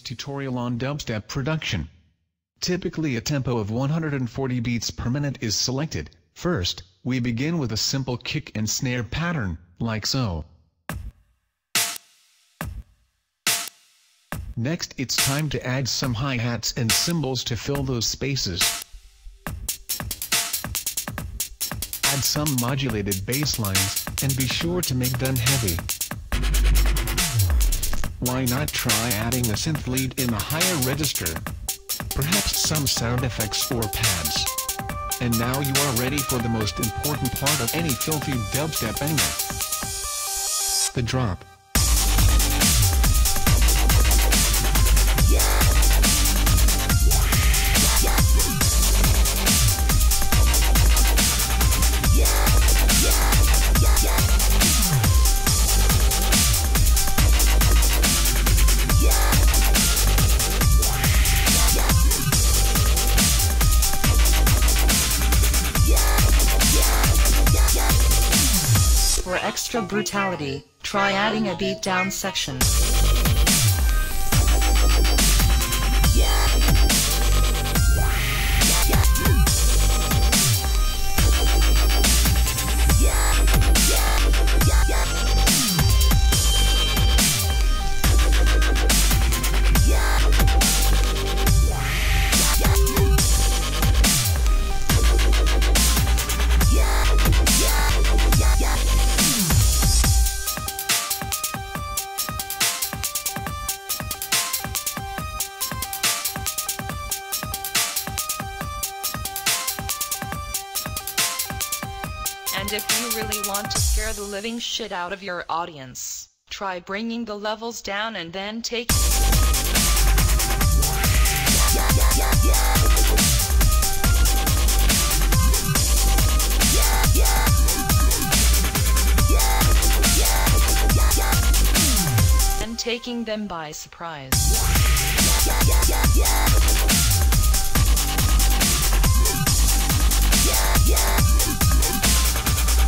tutorial on dubstep production. Typically a tempo of 140 beats per minute is selected. First, we begin with a simple kick and snare pattern, like so. Next it's time to add some hi-hats and cymbals to fill those spaces. Add some modulated bass lines, and be sure to make them heavy. Why not try adding a synth lead in a higher register? Perhaps some sound effects or pads. And now you are ready for the most important part of any filthy dubstep banger. The drop. Extra brutality, try adding a beatdown section. And if you really want to scare the living shit out of your audience, try bringing the levels down and then take and taking them by surprise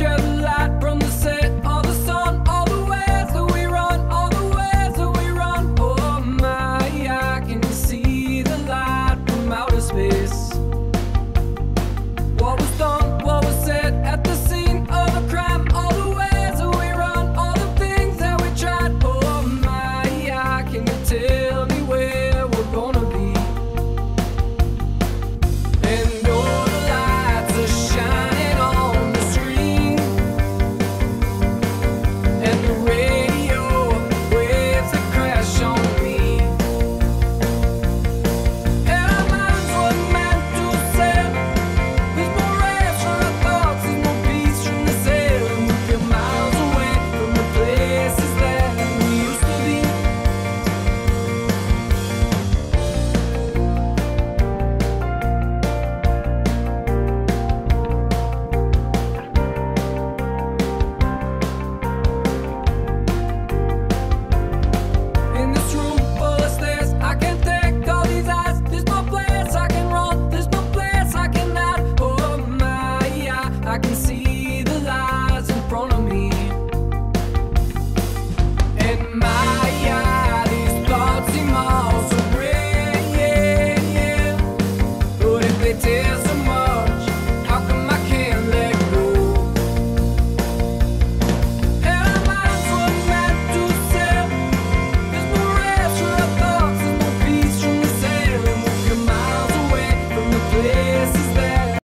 each other light.